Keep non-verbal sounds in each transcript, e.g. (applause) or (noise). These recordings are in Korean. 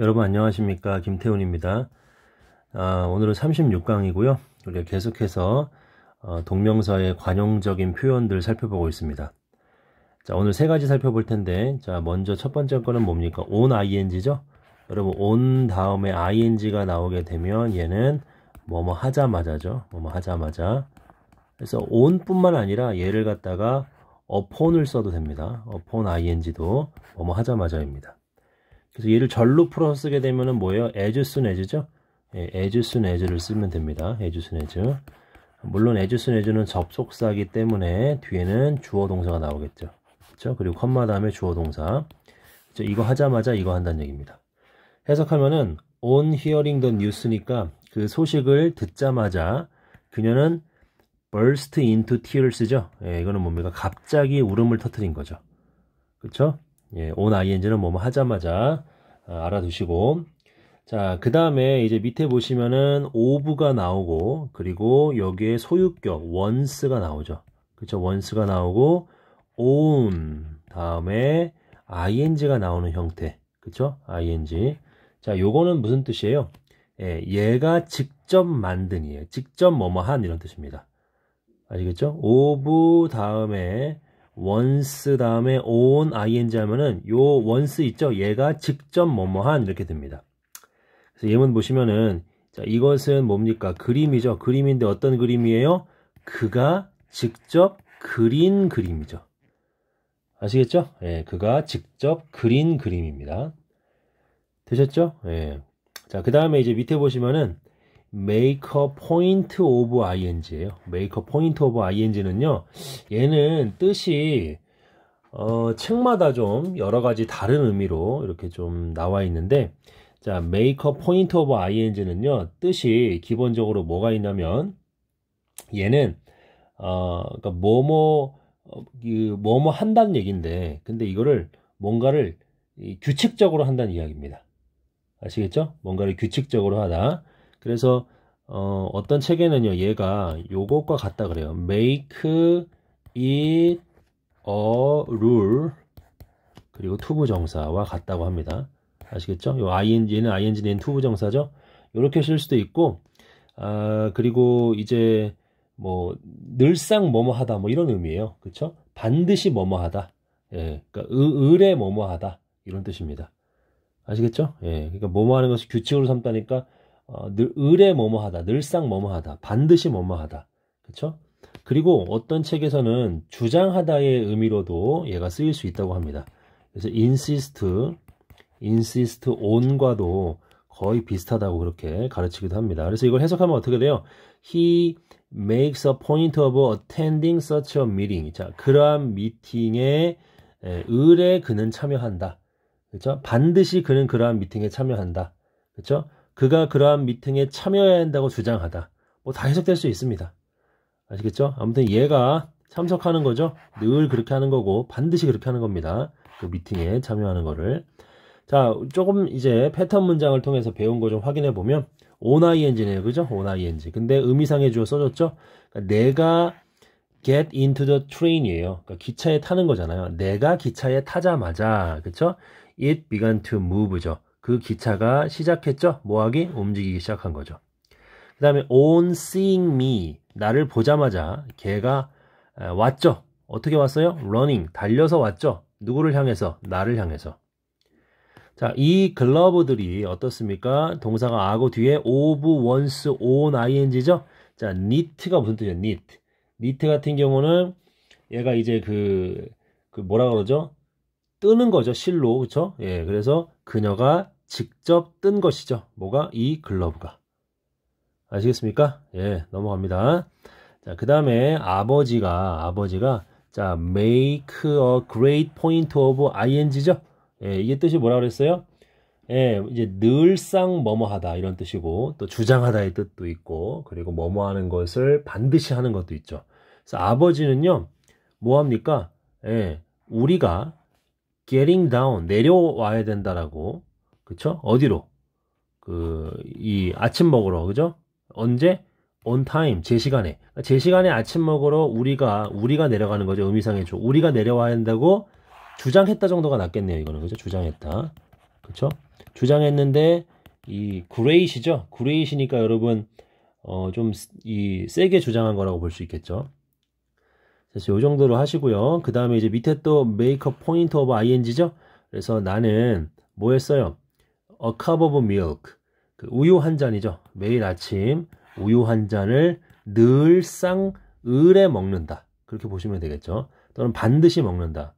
여러분 안녕하십니까? 김태훈입니다. 아, 오늘은 36강이고요. 우리가 계속해서 어, 동명사의 관용적인 표현들 살펴보고 있습니다. 자 오늘 세 가지 살펴볼 텐데 자 먼저 첫 번째 거는 뭡니까? on ing죠? 여러분 on 다음에 ing가 나오게 되면 얘는 뭐뭐 하자마자죠? 뭐뭐 하자마자. 그래서 on 뿐만 아니라 얘를 갖다가 upon을 써도 됩니다. upon ing도 뭐뭐 하자마자입니다 그래서 얘를 절로 풀어서 쓰게 되면은 뭐예요? soon as죠? 예, as soon as를 쓰면 됩니다. soon as. 물론 soon as는 접속사기 때문에 뒤에는 주어 동사가 나오겠죠. 그렇죠? 그리고 컴마 다음에 주어 동사. 그렇죠? 이거 하자마자 이거 한다는 얘기입니다. 해석하면은 on hearing the news니까 그 소식을 듣자마자 그녀는 burst into tears죠. 예, 이거는 뭡니까? 갑자기 울음을 터트린 거죠. 그렇죠? 예, on ing는 뭐뭐 하자마자 아, 알아두시고 자, 그 다음에 이제 밑에 보시면은 of가 나오고 그리고 여기에 소유격 once가 나오죠. 그쵸? once가 나오고 own 다음에 ing가 나오는 형태. 그쵸? ing. 자, 요거는 무슨 뜻이에요? 예, 얘가 직접 만든이에요. 직접 뭐뭐한 이런 뜻입니다. 아시겠죠? of 다음에 once 다음에 on ing 하면은 요 once 있죠? 얘가 직접 뭐뭐한 이렇게 됩니다. 그래서 예문 보시면은 자, 이것은 뭡니까? 그림이죠. 그림인데 어떤 그림이에요? 그가 직접 그린 그림이죠. 아시겠죠? 예, 그가 직접 그린 그림입니다. 되셨죠? 예. 자, 그 다음에 이제 밑에 보시면은 make a point of ing예요. make a point of ing는요. 얘는 뜻이 어, 책마다 좀 여러 가지 다른 의미로 이렇게 좀 나와 있는데 자, make a point of ing는요. 뜻이 기본적으로 뭐가 있냐면 얘는 어, 그러니까 뭐뭐 어, 그 뭐뭐 한다는 얘기인데 근데 이거를 뭔가를 규칙적으로 한다는 이야기입니다. 아시겠죠? 뭔가를 규칙적으로 하다. 그래서 어, 어떤 책에는요 얘가 요것과 같다 그래요. Make it a rule. 그리고 to부정사와 같다고 합니다. 아시겠죠? 요 ing, 얘는 ing는 to부정사죠? 이렇게 쓸 수도 있고 아, 그리고 이제 뭐 늘상 뭐뭐 하다 뭐 이런 의미예요. 그쵸? 반드시 뭐뭐 하다. 예, 그러니까 의, 에 뭐뭐 하다. 이런 뜻입니다. 아시겠죠? 예, 그러니까 뭐뭐 하는 것을 규칙으로 삼다니까 어, 늘 을에 뭐뭐하다, 늘상 뭐뭐하다, 반드시 뭐뭐하다, 그렇죠? 그리고 어떤 책에서는 주장하다의 의미로도 얘가 쓰일 수 있다고 합니다. 그래서 insist, insist on과도 거의 비슷하다고 그렇게 가르치기도 합니다. 그래서 이걸 해석하면 어떻게 돼요? He makes a point of attending such a meeting. 자, 그러한 미팅에 을에 그는 참여한다. 그렇죠? 반드시 그는 그러한 미팅에 참여한다. 그렇죠? 그가 그러한 미팅에 참여해야 한다고 주장하다. 뭐 다 해석될 수 있습니다. 아시겠죠? 아무튼 얘가 참석하는 거죠. 늘 그렇게 하는 거고 반드시 그렇게 하는 겁니다. 그 미팅에 참여하는 거를. 자, 조금 이제 패턴 문장을 통해서 배운 거 좀 확인해 보면 on ing네요. 그죠? on ing. 근데 의미상의 주어 써줬죠? 그러니까 내가 get into the train이에요. 그러니까 기차에 타는 거잖아요. 내가 기차에 타자마자, 그쵸? it began to move죠. 그 기차가 시작했죠. 뭐하기? 움직이기 시작한 거죠. 그 다음에 on seeing me 나를 보자마자 걔가 왔죠. 어떻게 왔어요? running 달려서 왔죠. 누구를 향해서? 나를 향해서. 자, 이 글러브들이 어떻습니까? 동사가 아고 뒤에 of, once, on, ing죠? 자, knit가 무슨 뜻이에요? knit. knit 같은 경우는 얘가 이제 그, 그 뭐라 그러죠? 뜨는 거죠. 실로. 그쵸? 예, 그래서 그녀가 직접 뜬 것이죠. 뭐가? 이 글러브가. 아시겠습니까? 예, 넘어갑니다. 자, 그 다음에 아버지가, 아버지가, 자, make a great point of ing죠? 예, 이게 뜻이 뭐라 그랬어요? 예, 이제 늘상 뭐뭐 하다 이런 뜻이고 또 주장하다의 뜻도 있고 그리고 뭐뭐 하는 것을 반드시 하는 것도 있죠. 그래서 아버지는요, 뭐 합니까? 예, 우리가 getting down 내려와야 된다라고 그쵸? 어디로? 그, 이 아침 먹으러, 그죠? 언제? on time, 제 시간에. 제 시간에 아침 먹으러 우리가, 우리가 내려가는 거죠. 의미상의 조. 우리가 내려와야 한다고 주장했다 정도가 낫겠네요. 이거는. 그죠? 주장했다. 그쵸? 주장했는데 이 great이죠. great이니까 여러분 어, 좀 이 세게 주장한 거라고 볼 수 있겠죠. 그래서 이 정도로 하시고요. 그 다음에 이제 밑에 또 a point of ing죠. 그래서 나는 뭐 했어요? a cup of milk. 그 우유 한 잔이죠. 매일 아침 우유 한 잔을 늘상 을에 먹는다. 그렇게 보시면 되겠죠. 또는 반드시 먹는다.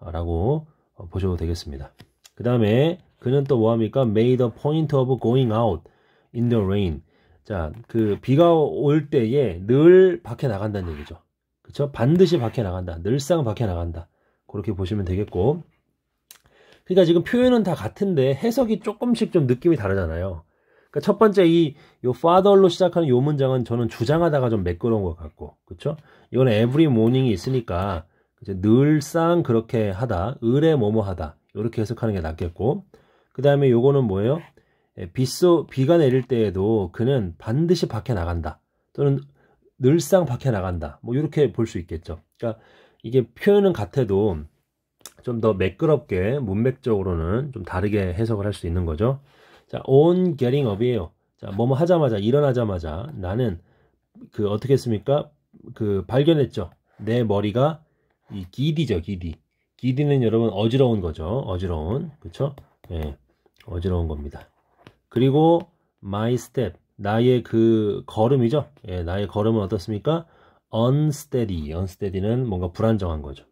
라고 보셔도 되겠습니다. 그 다음에 그는 또 뭐합니까? made a point of going out in the rain. 자, 그 비가 올 때에 늘 밖에 나간다는 얘기죠. 그쵸? 반드시 밖에 나간다. 늘상 밖에 나간다. 그렇게 보시면 되겠고. 그러니까 지금 표현은 다 같은데 해석이 조금씩 좀 느낌이 다르잖아요. 그러니까 첫 번째 이, 요 father로 시작하는 요 문장은 저는 주장하다가 좀 매끄러운 것 같고, 그쵸? 이거는 every morning이 있으니까, 이제 늘상 그렇게 하다, 을에 뭐뭐 하다, 이렇게 해석하는 게 낫겠고, 그 다음에 요거는 뭐예요? 예, 빗소, 비가 내릴 때에도 그는 반드시 밖에 나간다. 또는 늘상 밖에 나간다. 뭐 이렇게 볼 수 있겠죠. 그러니까 이게 표현은 같아도 좀 더 매끄럽게 문맥적으로는 좀 다르게 해석을 할 수 있는 거죠. 자, on getting up이에요. 자, 뭐뭐 하자마자 일어나자마자 나는 그 어떻게 했습니까? 그 발견했죠. 내 머리가 이 기디죠, 기디. giddy는 여러분 어지러운 거죠. 어지러운. 그렇죠? 예. 어지러운 겁니다. 그리고 my step 나의 그 걸음이죠. 예, 나의 걸음은 어떻습니까? unsteady. unsteady는 뭔가 불안정한 거죠.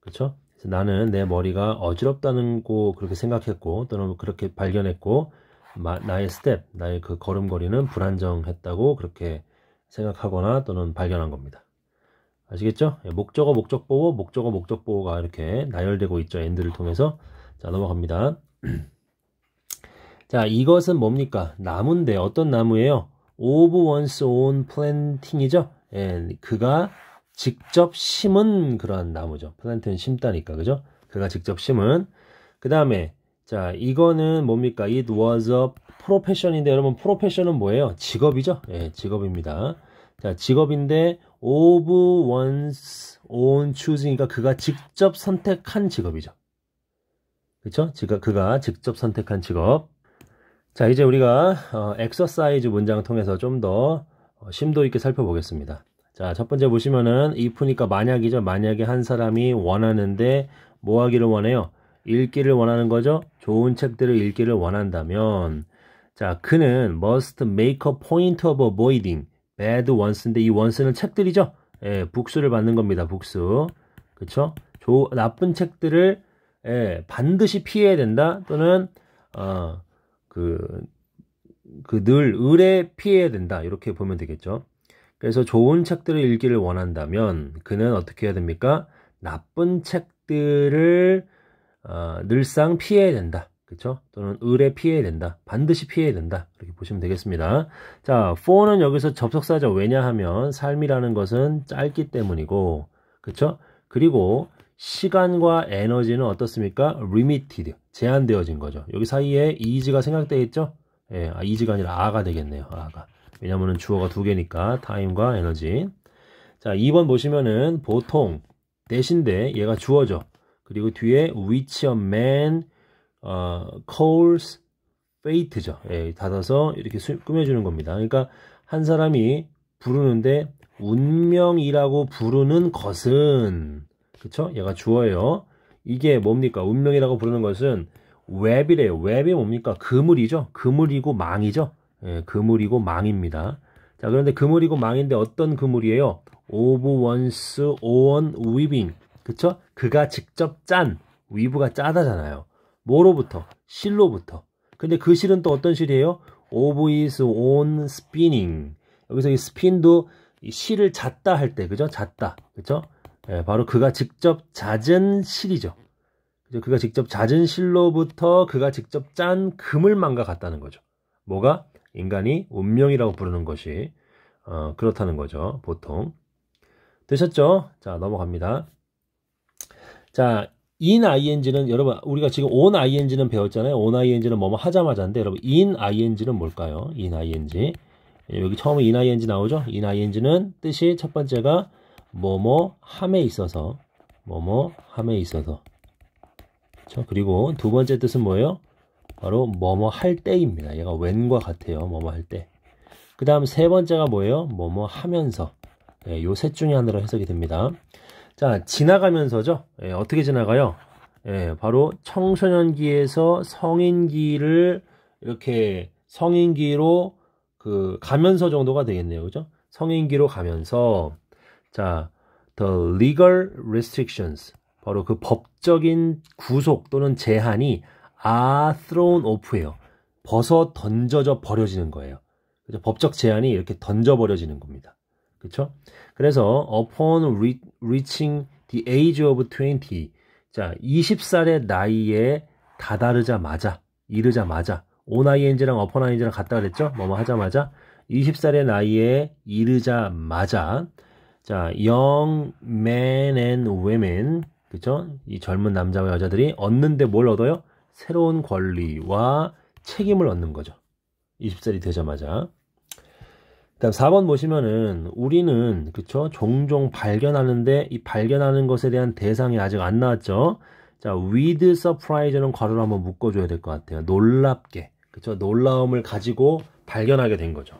그렇죠? 나는 내 머리가 어지럽다는 거 그렇게 생각했고 또는 그렇게 발견했고 마, 나의 스텝, 나의 그 걸음걸이는 불안정했다고 그렇게 생각하거나 또는 발견한 겁니다. 아시겠죠? 예, 목적어, 목적 보어, 목적어, 목적 보어가 이렇게 나열되고 있죠. and를 통해서. 자, 넘어갑니다. (clears throat) 자, 이것은 뭡니까? 나무인데 어떤 나무예요? one's own planting이죠? 예, 그가 직접 심은 그러한 나무죠. plant는 심다니까, 그죠? 그가 직접 심은. 그 다음에, 자, 이거는 뭡니까? It was a profession인데, 여러분, profession은 뭐예요? 직업이죠? 예, 직업입니다. 자, 직업인데, of one's own choosing이니까 그가 직접 선택한 직업이죠. 그쵸? 그가 직접 선택한 직업. 자, 이제 우리가 어, 엑서사이즈 문장을 통해서 좀더 어, 심도 있게 살펴보겠습니다. 자, 첫 번째 보시면은 if니까 만약이죠. 만약에 한 사람이 원하는데 뭐 하기를 원해요? 읽기를 원하는 거죠. 좋은 책들을 읽기를 원한다면 자, 그는 must make a point of avoiding bad ones인데 이 ones는 책들이죠. 예, 북수를 받는 겁니다. 북수. 그쵸? 조, 나쁜 책들을 예, 반드시 피해야 된다. 또는 어, 그, 그 늘 을에 피해야 된다. 이렇게 보면 되겠죠. 그래서 좋은 책들을 읽기를 원한다면 그는 어떻게 해야 됩니까? 나쁜 책들을 어, 늘상 피해야 된다. 그렇죠? 또는 을에 피해야 된다. 반드시 피해야 된다. 이렇게 보시면 되겠습니다. 자, for는 여기서 접속사죠. 왜냐하면 삶이라는 것은 짧기 때문이고, 그렇죠? 그리고 시간과 에너지는 어떻습니까? limited, 제한되어진 거죠. 여기 사이에 is가 생각되어 있죠? 예, 아, is가 아니라 a가 되겠네요. a가. 왜냐면은 주어가 두 개니까 time과 에너지. 자, 2번 보시면은 보통 대신데 얘가 주어죠. 그리고 뒤에 which a man 어, calls fate죠. 예, 닫아서 이렇게 수, 꾸며주는 겁니다. 그러니까 한 사람이 부르는데 운명이라고 부르는 것은 그쵸? 얘가 주어예요. 이게 뭡니까? 운명이라고 부르는 것은 웹이래요. 웹이 뭡니까? 그물이죠. 그물이고 망이죠. 예, 그물이고 망입니다. 자, 그런데 그물이고 망인데 어떤 그물이에요? of one's own weaving. 그쵸? 그가 직접 짠. 위브가 짜다잖아요. 뭐로부터? 실로부터. 근데 그 실은 또 어떤 실이에요? of his own spinning. 여기서 이 스핀도 이 실을 잤다 할 때, 그죠? 잤다. 그죠? 예, 바로 그가 직접 잦은 실이죠. 그가 직접 잦은 실로부터 그가 직접 짠 그물망과 같다는 거죠. 뭐가? 인간이 운명이라고 부르는 것이 어, 그렇다는 거죠. 보통. 되셨죠? 자, 넘어갑니다. 자, in ing는 여러분 우리가 지금 on ing는 배웠잖아요. on ing는 뭐뭐 하자마자인데 여러분 in ing는 뭘까요? in ing. 여기 처음에 in ing 나오죠? in ing는 뜻이 첫 번째가 뭐뭐 함에 있어서 뭐뭐 함에 있어서 그렇죠? 그리고 두 번째 뜻은 뭐예요? 바로 뭐뭐 할 때입니다. 얘가 when과 같아요. 뭐뭐 할 때. 그 다음 세 번째가 뭐예요? 뭐뭐 하면서. 예, 요셋 중에 하나로 해석이 됩니다. 자, 지나가면서죠. 예, 어떻게 지나가요? 예, 바로 청소년기에서 성인기를 이렇게 성인기로 그 가면서 정도가 되겠네요. 그죠? 성인기로 가면서 자, the legal restrictions 바로 그 법적인 구속 또는 제한이 are thrown off예요. 벗어 던져져 버려지는 거예요. 그죠? 법적 제한이 이렇게 던져 버려지는 겁니다. 그렇죠? 그래서 upon reaching the age of 20 자, 20살의 나이에 다다르자마자 이르자마자 오나이엔즈랑 어퍼나이엔즈랑 같다 그랬죠? 뭐뭐 하자마자 20살의 나이에 이르자마자 자, young men and women 그죠? 이 젊은 남자와 여자들이 얻는데 뭘 얻어요? 새로운 권리와 책임을 얻는 거죠. 20살이 되자마자. 다음 4번 보시면은 우리는 그쵸 종종 발견하는데 이 발견하는 것에 대한 대상이 아직 안 나왔죠. 자, with surprise는 괄호로 한번 묶어 줘야 될 것 같아요. 놀랍게 그쵸 놀라움을 가지고 발견하게 된 거죠.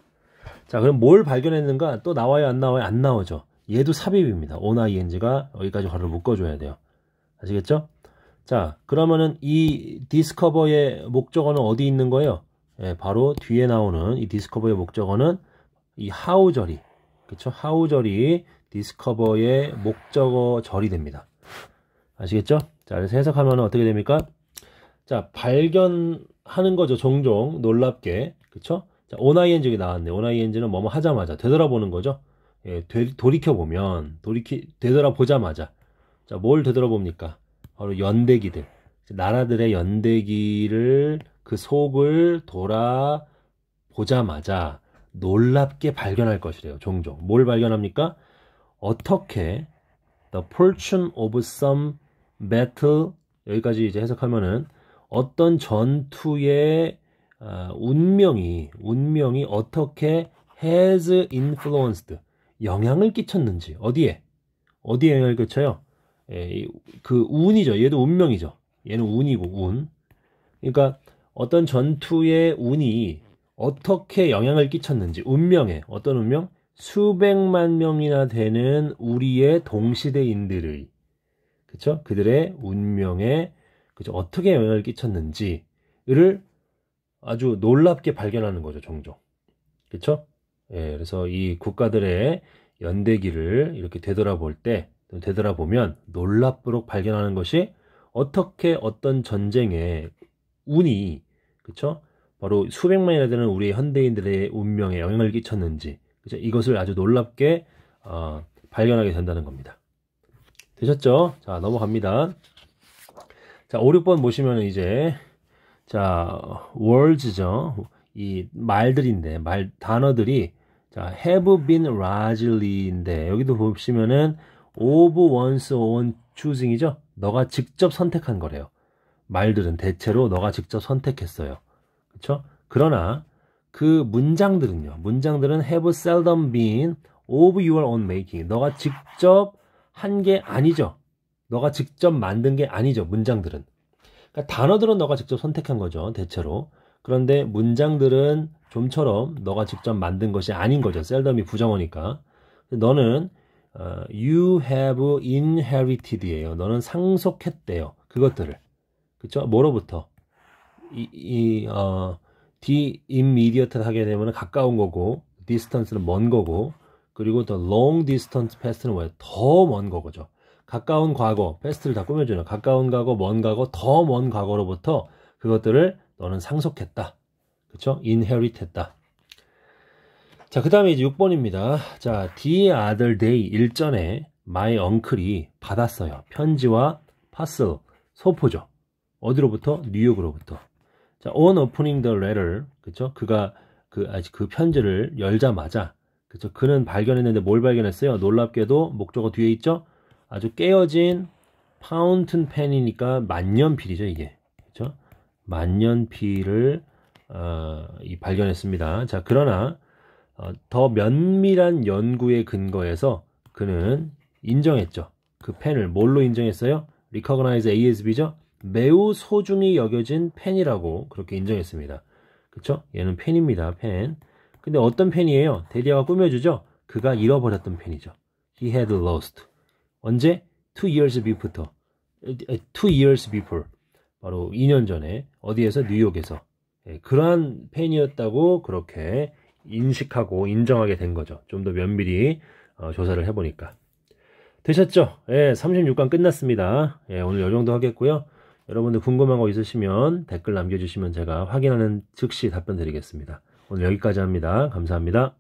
자, 그럼 뭘 발견했는가 또 나와요 안 나와요 안 나오죠. 얘도 삽입입니다. ing가 여기까지 괄호를 묶어줘야 돼요. 아시겠죠? 자, 그러면은 이 discover의 목적어는 어디 있는 거예요? 예, 바로 뒤에 나오는 이 discover의 목적어는 이 how절이, 그쵸? how절이 discover의 목적어 절이 됩니다. 아시겠죠? 자, 그래서 해석하면 어떻게 됩니까? 자, 발견하는 거죠. 종종 놀랍게. 그쵸? 자, 오나이엔즈가 나왔네. 오나이엔즈는 뭐뭐 하자마자 되돌아보는 거죠. 예, 되, 돌이켜 보면, 돌이키, 되돌아 보자마자. 자, 뭘 되돌아 봅니까? 바로 연대기들. 나라들의 연대기를 그 속을 돌아 보자마자 놀랍게 발견할 것이래요. 종종. 뭘 발견합니까? 어떻게 the fortune of some battle 여기까지 이제 해석하면은 어떤 전투의 어, 운명이 운명이 어떻게 has influenced 영향을 끼쳤는지 어디에 어디에 영향을 끼쳐요? 예, 그 운이죠. 얘도 운명이죠. 얘는 운이고 운. 그러니까 어떤 전투의 운이 어떻게 영향을 끼쳤는지 운명에 어떤 운명? 수백만 명이나 되는 우리의 동시대인들의 그쵸? 그들의 운명에 그쵸? 어떻게 영향을 끼쳤는지를 아주 놀랍게 발견하는 거죠, 종종. 그쵸? 예, 그래서 이 국가들의 연대기를 이렇게 되돌아볼 때 되돌아보면 놀랍도록 발견하는 것이 어떻게 어떤 전쟁의 운이 그쵸? 바로 수백만이나 되는 우리 현대인들의 운명에 영향을 끼쳤는지 그쵸? 이것을 아주 놀랍게 어, 발견하게 된다는 겁니다. 되셨죠? 자 넘어갑니다. 자 5, 6번 보시면 이제 자 words죠. 이 말들인데 말 단어들이 자 have been largely인데 여기도 보시면은 of one's own choosing이죠. 너가 직접 선택한 거래요. 말들은 대체로 너가 직접 선택했어요. 그렇죠? 그러나 그 문장들은요. 문장들은 have seldom been of your own making. 너가 직접 한 게 아니죠. 너가 직접 만든 게 아니죠. 문장들은. 그러니까 단어들은 너가 직접 선택한 거죠. 대체로. 그런데 문장들은 좀처럼 너가 직접 만든 것이 아닌 거죠. 셀덤이 부정어니까. 너는 어, you have inherited예요. 너는 상속했대요. 그것들을. 그쵸? 뭐로부터? 이, 이, 어, the immediate 하게 되면 가까운 거고, distance는 먼 거고, 그리고 the long distance past는 뭐예요? 더 먼 거죠. 가까운 과거, past를 다 꾸며주는 가까운 과거, 먼 과거, 더 먼 과거로부터 그것들을 너는 상속했다. 그쵸? inherit 했다. 자, 그 다음에 이제 6번입니다. 자, the other day 일전에 my uncle이 받았어요. 편지와 파슬, 소포죠. 어디로부터? 뉴욕으로부터. 자, on opening the letter, 그쵸? 그가 그, 아직 그 편지를 열자마자, 그쵸? 그는 발견했는데 뭘 발견했어요? 놀랍게도 목적어 뒤에 있죠? 아주 깨어진 파운튼 펜이니까 만년필이죠, 이게. 만년필을, 어, 이 발견했습니다. 자, 그러나, 어, 더 면밀한 연구의 근거에서 그는 인정했죠. 그 펜을 뭘로 인정했어요? recognize ASB죠? 매우 소중히 여겨진 펜이라고 그렇게 인정했습니다. 그쵸? 얘는 펜입니다. 펜. 근데 어떤 펜이에요? 데리아가 꾸며주죠? 그가 잃어버렸던 펜이죠. He had lost. 언제? Two years before. Two years before. 바로 2년 전에 어디에서? 뉴욕에서. 예, 그러한 펜이었다고 그렇게 인식하고 인정하게 된 거죠. 좀 더 면밀히 어, 조사를 해보니까. 되셨죠? 예, 36강 끝났습니다. 예, 오늘 이 정도 하겠고요. 여러분들 궁금한 거 있으시면 댓글 남겨주시면 제가 확인하는 즉시 답변 드리겠습니다. 오늘 여기까지 합니다. 감사합니다.